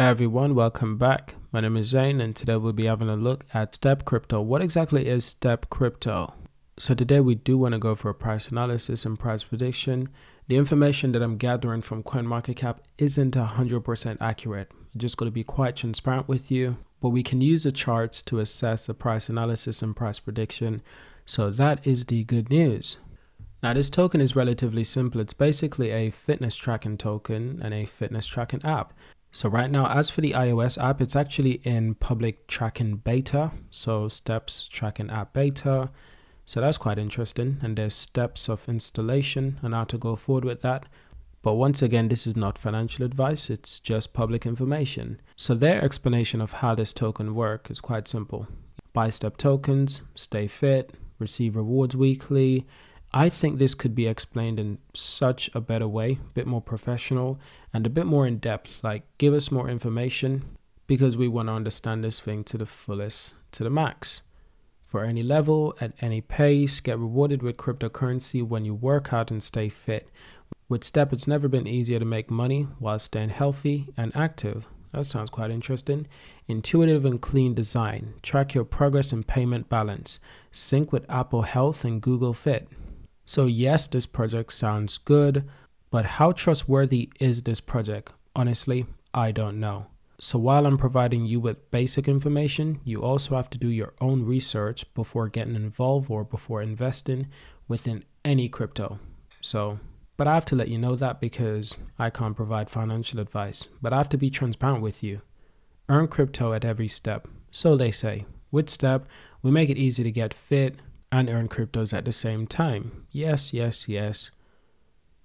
Hey everyone, welcome back. My name is Zane and today we'll be having a look at Step Crypto. What exactly is Step Crypto? So today we do want to go for a price analysis and price prediction. The information that I'm gathering from CoinMarketCap isn't 100% accurate. I'm just going to be quite transparent with you, but we can use the charts to assess the price analysis and price prediction. So that is the good news. Now this token is relatively simple. It's basically a fitness tracking token and a fitness tracking app. So right now, as for the iOS app, it's actually in public tracking beta. So steps tracking app beta. So that's quite interesting. And there's steps of installation and how to go forward with that. But once again, this is not financial advice. It's just public information. So their explanation of how this token work is quite simple. Buy step tokens, stay fit, receive rewards weekly, I think this could be explained in such a better way, a bit more professional and a bit more in depth. Like, give us more information because we want to understand this thing to the fullest, to the max. For any level, at any pace, get rewarded with cryptocurrency when you work out and stay fit. With Step, it's never been easier to make money while staying healthy and active. That sounds quite interesting. Intuitive and clean design. Track your progress and payment balance. Sync with Apple Health and Google Fit. So, yes, this project sounds good, but how trustworthy is this project? Honestly, I don't know. So, while I'm providing you with basic information, you also have to do your own research before getting involved or before investing within any crypto. So, but I have to let you know that because I can't provide financial advice, but I have to be transparent with you. Earn crypto at every step. So they say. With Step, we make it easy to get fit, and earn cryptos at the same time. Yes, yes, yes.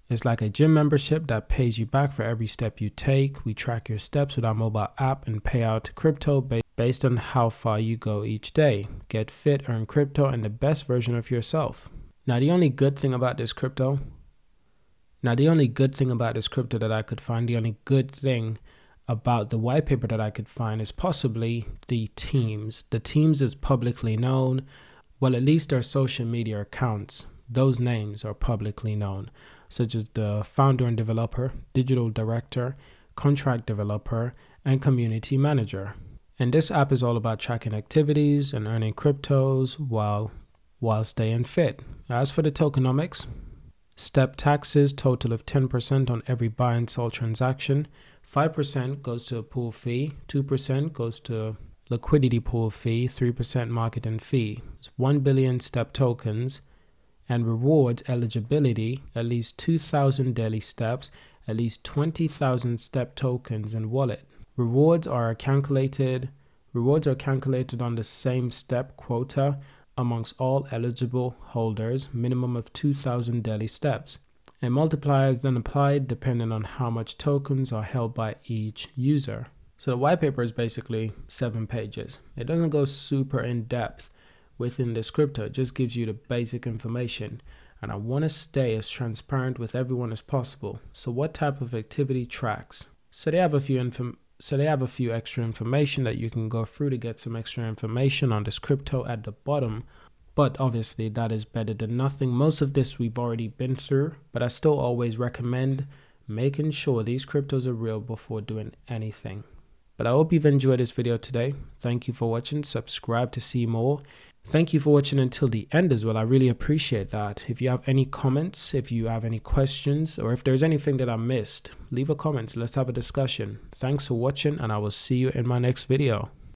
It's like a gym membership that pays you back for every step you take. We track your steps with our mobile app and pay out crypto based on how far you go each day. Get fit, earn crypto, and the best version of yourself. Now, the only good thing about this crypto, now, the only good thing about this crypto that I could find, the only good thing about the white paper that I could find is possibly the teams. The teams is publicly known. Well, at least their social media accounts, those names are publicly known, such as the founder and developer, digital director, contract developer, and community manager. And this app is all about tracking activities and earning cryptos while while staying fit. As for the tokenomics, step taxes total of 10% on every buy and sell transaction. 5% goes to a pool fee, 2% goes to liquidity pool fee, 3% market and fee, 1 billion step tokens, and rewards eligibility at least 2,000 daily steps, at least 20,000 step tokens and wallet. Rewards are calculated rewards are calculated on the same step quota amongst all eligible holders, minimum of 2,000 daily steps. A multiplier is then applied depending on how much tokens are held by each user. So the white paper is basically seven pages. It doesn't go super in depth within the crypto, it just gives you the basic information. And I want to stay as transparent with everyone as possible. So what type of activity tracks? So they have a few inform so they have a few extra information that you can go through to get some extra information on this crypto at the bottom. But obviously that is better than nothing. Most of this we've already been through, but I still always recommend making sure these cryptos are real before doing anything. But I hope you've enjoyed this video today. Thank you for watching. Subscribe to see more. Thank you for watching until the end as well. I really appreciate that. If you have any comments, if you have any questions, or if there's anything that I missed, leave a comment. Let's have a discussion. Thanks for watching, and I will see you in my next video.